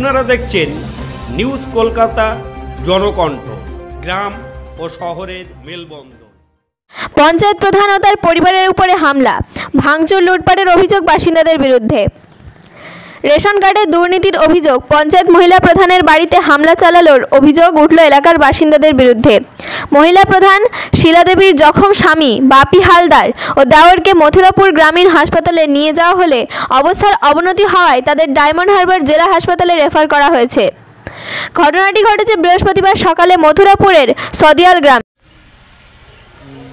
আপনারা দেখছেন নিউজ কলকাতা জনকণ্ঠ, গ্রাম ও শহরের মেলবন্ধ পঞ্চায়েত প্রধান ও তার পরিবারের উপরে হামলা, ভাঙচুর, লুটপাটের অভিযোগ বাসিন্দাদের বিরুদ্ধে। রেশন কার্ডে দুর্নীতির অভিযোগ, পঞ্চায়েত মহিলা প্রধানের বাড়িতে হামলা চালানোর অভিযোগ উঠল এলাকার বাসিন্দাদের বিরুদ্ধে। মহিলা প্রধান শিলাদেবীর জখম স্বামী বাপি হালদার ও দেওয়ারকে মথুরাপুর গ্রামীণ হাসপাতালে নিয়ে যাওয়া হলে অবস্থার অবনতি হওয়ায় তাদের ডায়মন্ড হারবার জেলা হাসপাতালে রেফার করা হয়েছে। ঘটনাটি ঘটেছে বৃহস্পতিবার সকালে মথুরাপুরের সদিয়াল গ্রাম।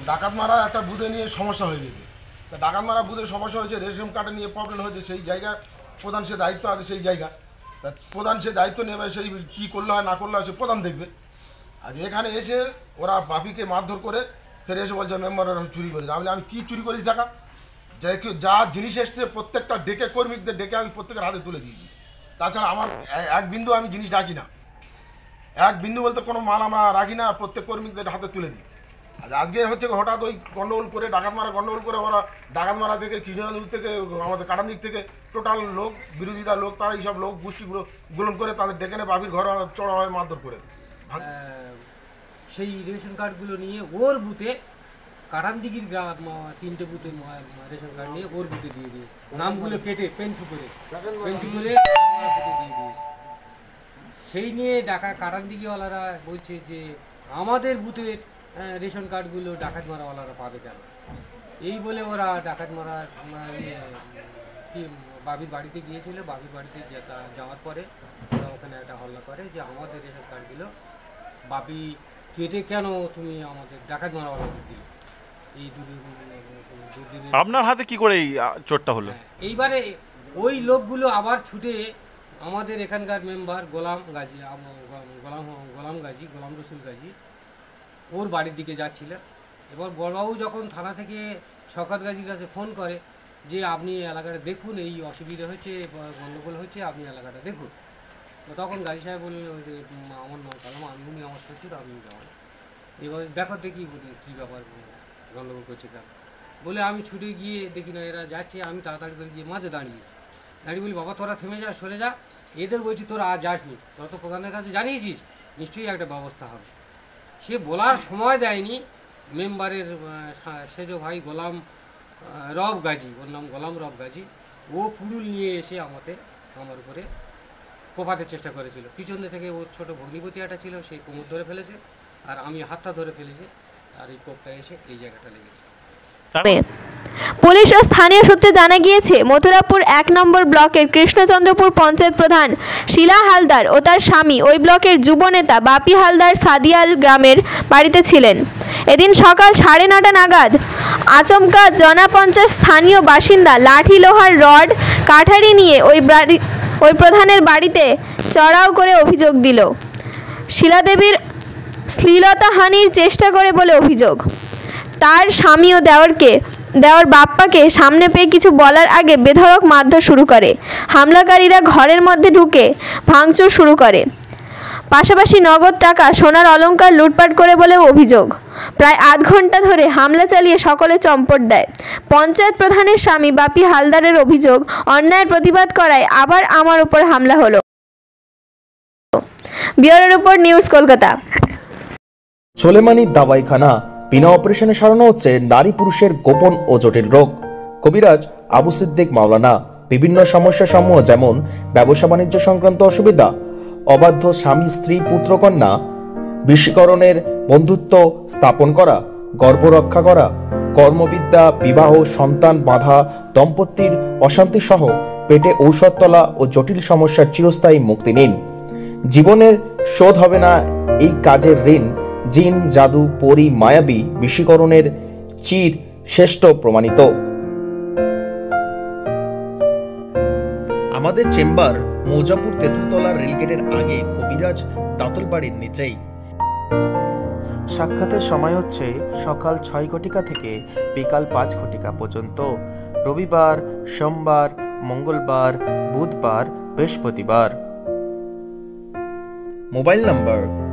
ডাকাত মারা একটা বুধে নিয়ে সমস্যা হয়ে গেছে। ডাকাত মারা বুধে সমস্যা হয়েছে, রেশন কার্ডে নিয়ে প্রবলেম হয়েছে, সেই জায়গা প্রধান সে দায়িত্ব আছে সেই জায়গা। তা প্রধান সে দায়িত্ব নেবে সেই কী করলে হয়, না করলে হয়, সে প্রধান দেখবে। আজ এখানে এসে ওরা বাপিকে মারধর করে ফের এসে বলছে, মেম্বাররা চুরি করেছে। আমি আমি কী চুরি করেছি দেখা? যে যা জিনিস এসছে প্রত্যেকটা ডেকে, কর্মীদের ডেকে আমি প্রত্যেকের হাতে তুলে দিয়েছি। তাছাড়া আমার এক বিন্দু আমি জিনিস ডাকি না। এক বিন্দু বলতে কোনো মাল আমরা রাখি না, প্রত্যেক কর্মীদের হাতে তুলে দিই। আজকে হচ্ছে হঠাৎ ওই গন্ডগোল করে ডাকাত মারা গন্ডগোল করে ওরা ডাকাত মারা থেকে কৃষ্ণনগর থেকে আমাদের কাটান দিক থেকে টোটাল লোক বিরোধিতা লোক তারা এইসব লোক গোষ্ঠীগুলো গুলন করে তাদের ডেকে নিয়ে বাবির ঘর চড়া হয় মারধর আহ, সেই রেশন কার্ডগুলো নিয়ে ওর বুথে কাটামদিঘির গ্রাম তিনটে বুথের রেশন কার্ড নিয়ে ওর বুথে দিয়ে দিয়ে নামগুলো কেটে পেন্টু করে পেন্টু করে দিয়ে দিয়েছে। সেই নিয়ে ডাকা কাটামদিঘিওয়ালারা বলছে যে আমাদের বুথের রেশন কার্ডগুলো ডাকাত মারাওয়ালারা পাবে কেন? এই বলে ওরা ডাকাত মারা ইয়ে, কি বাবির বাড়িতে গিয়েছিল। বাবির বাড়িতে যাওয়ার পরে ওরা ওখানে একটা হল্লা করে যে আমাদের রেশন কার্ডগুলো বাপি কেটে কেন তুমি আমাদের ডাকাত মারাওয়ালাদের দিলে? এই দুদিন আপনার হাতে কি করে এই আ, চোটটা হলো? এইবারে ওই লোকগুলো আবার ছুটে আমাদের এখানকার মেম্বার গোলাম গাজী গোলাম গোলাম গাজী গোলাম রসুল গাজী ওর বাড়ির দিকে যাচ্ছিল এবার বড়বাবু যখন থানা থেকে শওকত গাজীর কাছে ফোন করে যে, আপনি এলাকাটা দেখুন, এই অসুবিধা হয়েছে গণ্ডগোল হচ্ছে, আপনি এলাকাটা দেখুন। তো তখন গাজী সাহেব বললেন যে, আমার নাম কালাম আমি উনি আমার শ্বশুর আমি যাওয়ার এবার দেখো দেখি, বলি, কী ব্যাপার, গণ্ডগোল করছে কেন? বলে, আমি ছুটে গিয়ে দেখি না, এরা যাচ্ছে, আমি তাড়াতাড়ি করে গিয়ে মাঝে দাঁড়িয়েছি। দাঁড়িয়ে বলি, বাবা, তোরা থেমে যা, সরে যা, এদের বলছি, তোরা আজ যাসনি। তোরা তো প্রধানের কাছে জানিয়েছিস, নিশ্চয়ই একটা ব্যবস্থা হবে। সে বলার সময় দেয়নি। মেম্বারের সেজ ভাই গোলাম রব গাজী, ওর নাম গোলাম রব গাজী, ও কুড়ুল নিয়ে এসে আমাকে, আমার উপরে কোপাতে চেষ্টা করেছিল। পিছন থেকে ওর ছোট ভগ্নিপতি একটা ছিল সেই কোমর ধরে ফেলেছে, আর আমি হাতটা ধরে ফেলেছি, আর এই কোপটা এসে এই জায়গাটা লেগেছে। পুলিশ ও স্থানীয় সূত্রে জানা গিয়েছে, মথুরাপুর এক নম্বর ব্লকের কৃষ্ণচন্দ্রপুর পঞ্চায়েত প্রধান শিলা হালদার ও তার স্বামী ওই ব্লকের যুব নেতা বাপি হালদার সাদিয়াল গ্রামের বাড়িতে ছিলেন। এদিন সকাল সাড়ে নটা নাগাদ আচমকা জনা পঞ্চাশ স্থানীয় বাসিন্দা লাঠি লোহার রড, কাঠারি নিয়ে ওই বাড়ি, ওই প্রধানের বাড়িতে চড়াও করে অভিযোগ দিল। শিলাদেবীর শ্লীলতাহানির চেষ্টা করে বলে অভিযোগ। তার স্বামী ও দেওরকে দেওয়ার বাপ্পাকে সামনে পেয়ে কিছু বলার আগে বেধড়ক মারধর শুরু করে। হামলাকারীরা ঘরের মধ্যে ঢুকে ভাঙচুর শুরু করে। পাশাপাশি নগদ টাকা, সোনার অলংকার লুটপাট করে বলেও অভিযোগ। প্রায় আধ ঘণ্টা ধরে হামলা চালিয়ে সকলে চম্পট দেয়। পঞ্চায়েত প্রধানের স্বামী বাপি হালদারের অভিযোগ, অন্যায়ের প্রতিবাদ করায় আবার আমার উপর হামলা হলো। বিয়ারের উপর নিউজ কলকাতা। সোলেমানির দাবাইখানা। বিনা অপারেশনে সারানো হচ্ছে নারী পুরুষের গোপন ও জটিল রোগ। কবিরাজ, আবু সিদ্দিক, মাওলানা, বিভিন্ন সমস্যা সমূহ যেমন ব্যবসা বাণিজ্য সংক্রান্ত অসুবিধা, অবাধ্য স্বামী, স্ত্রী, পুত্রকন্যা বিশ্বকরণের বন্ধুত্ব স্থাপন করা, গর্ভ রক্ষা করা, কর্মবিদ্যা, বিবাহ, সন্তান বাধা, দম্পতির অশান্তি সহ পেটে ঔষধ তলা ও জটিল সমস্যার চিরস্থায়ী মুক্তি নিন। জীবনের শোধ হবে না এই কাজের ঋণ জিন, জাদু, পরি, মায়াবী বিশীকরণের চির শ্রেষ্ঠ প্রমাণিত। আমাদের চেম্বার মৌজাপুর তেঁতুলতলা রেলগেটের আগে কবিরাজ দাঁতল বাড়ির নিচেই। সাক্ষাতের সময় হচ্ছে সকাল ছয় ঘটিকা থেকে বিকাল পাঁচ ঘটিকা পর্যন্ত। রবিবার, সোমবার, মঙ্গলবার, বুধবার, বৃহস্পতিবার। মোবাইল নম্বর